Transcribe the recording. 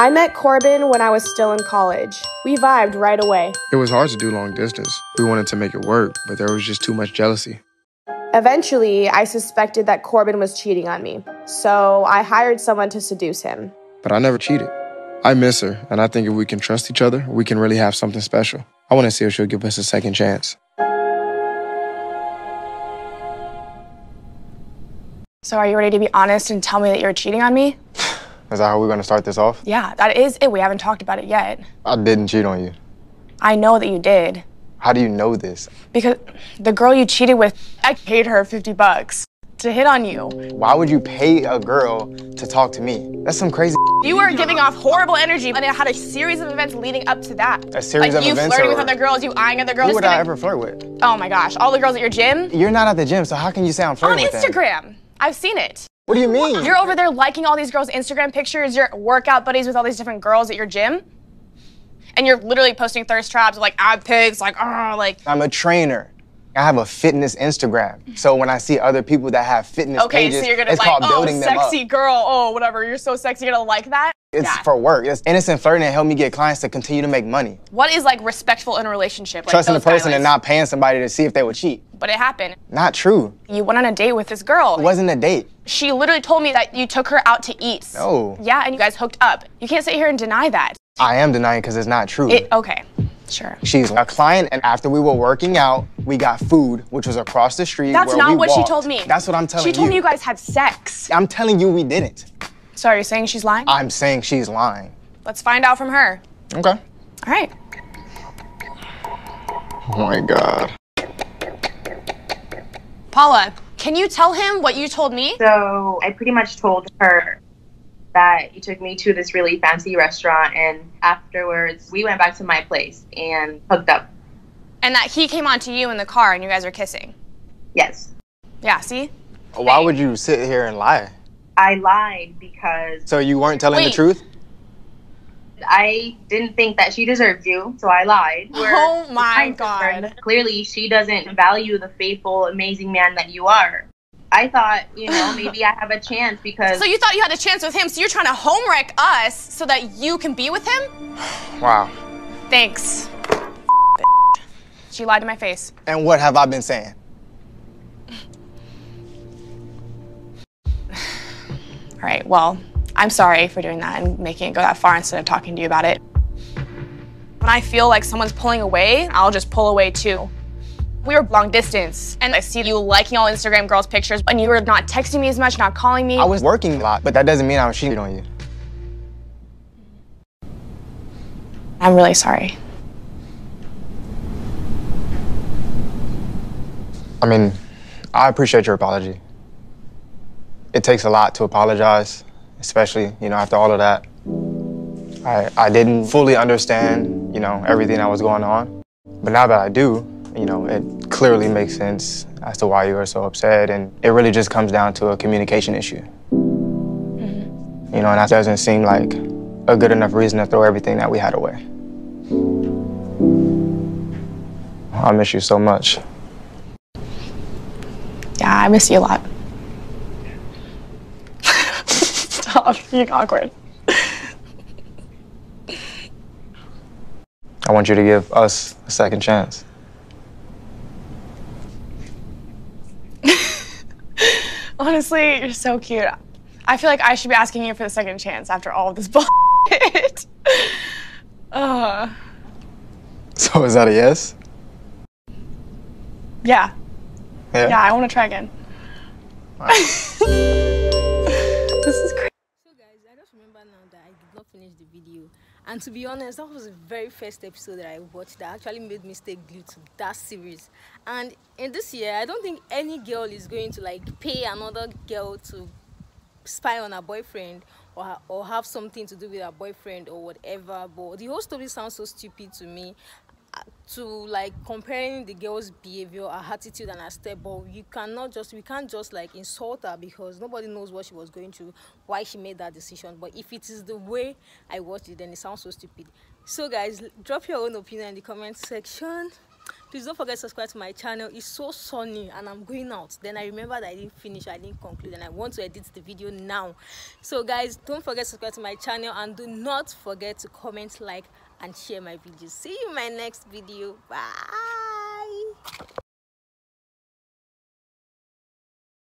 I met Corbin when I was still in college. We vibed right away. It was hard to do long distance. We wanted to make it work, but there was just too much jealousy. Eventually, I suspected that Corbin was cheating on me, so I hired someone to seduce him. But I never cheated. I miss her, and I think if we can trust each other, we can really have something special. I want to see if she'll give us a second chance. So are you ready to be honest and tell me that you're cheating on me? Is that how we're going to start this off? Yeah, that is it. We haven't talked about it yet. I didn't cheat on you. I know that you did. How do you know this? Because the girl you cheated with, I paid her 50 bucks to hit on you. Why would you pay a girl to talk to me? That's some crazy. You were giving off horrible energy, and it had a series of events leading up to that. A series like of events? Like you flirting with other girls, you eyeing other girls. Who would giving- I ever flirt with? Oh my gosh, all the girls at your gym? You're not at the gym, so how can you say I'm On flirting with them? Instagram. I've seen it. What do you mean? You're over there liking all these girls' Instagram pictures, your workout buddies with all these different girls at your gym. And you're literally posting thirst traps like ab pics, like, oh, like, I'm a trainer. I have a fitness Instagram. So when I see other people that have fitness okay, pages, so you're gonna it's like, called oh, building them up. sexy girl, oh, whatever, you're so sexy, you're gonna like that? It's Yeah. for work. It's innocent flirting and help me get clients to continue to make money. What is like respectful in a relationship? Like Trusting the person guidelines? and not paying somebody to see if they would cheat. But it happened. Not true. You went on a date with this girl. It wasn't a date. She literally told me that you took her out to eat. No. Yeah, and you guys hooked up. You can't sit here and deny that. I am denying because it's not true. It okay, sure. She's a client, and after we were working out, we got food, which was across the street. That's where not we what she told me. That's what I'm telling you. She told you. me you guys had sex. I'm telling you we didn't. So are you saying she's lying? I'm saying she's lying. Let's find out from her. Okay. All right. Oh my God. Paula, can you tell him what you told me? So I pretty much told her that you took me to this really fancy restaurant, and afterwards we went back to my place and hooked up. And that he came onto you in the car and you guys are kissing. Yes, Yeah, see? Why would you sit here and lie? I lied because So you weren't telling the truth? I didn't think that she deserved you, so I lied. We're Oh my fine with her. God. Clearly, she doesn't value the faithful, amazing man that you are. I thought, you know, maybe I have a chance because So you thought you had a chance with him, so you're trying to homewreck us so that you can be with him? Wow. Thanks. She lied to my face. And what have I been saying? All right, well, I'm sorry for doing that and making it go that far instead of talking to you about it. When I feel like someone's pulling away, I'll just pull away too. We were long distance, and I see you liking all Instagram girls' pictures, and you were not texting me as much, not calling me. I was working a lot, but that doesn't mean I was cheating on you. I'm really sorry. I mean, I appreciate your apology. It takes a lot to apologize, especially, you know, after all of that. I, I didn't fully understand, you know, everything that was going on. But now that I do, you know, it clearly makes sense as to why you were so upset. And it really just comes down to a communication issue. Mm-hmm. You know, and that doesn't seem like a good enough reason to throw everything that we had away. I miss you so much. Yeah, I miss you a lot. Stop being awkward. I want you to give us a second chance. Honestly, you're so cute. I feel like I should be asking you for the second chance after all of this bullshit. uh, So is that a yes? Yeah. yeah, yeah, I want to try again. this is crazy. So guys, I just remember now that I did not finish the video. And to be honest, that was the very first episode that I watched that actually made me stay glued to that series. And in this year, I don't think any girl is going to like pay another girl to spy on her boyfriend or ha- or have something to do with her boyfriend or whatever. But the whole story sounds so stupid to me. To like comparing the girl's behavior, her attitude, and her step, but you cannot just we can't just like insult her because nobody knows what she was going through, why she made that decision. But if it is the way I watched it, then it sounds so stupid. So guys, drop your own opinion in the comment section. Please don't forget to subscribe to my channel. It's so sunny and i'm going out. Then i remember that i didn't finish i didn't conclude and i want to edit the video now. So guys don't forget to subscribe to my channel and do not forget to comment like and share my videos. See you in my next video. Bye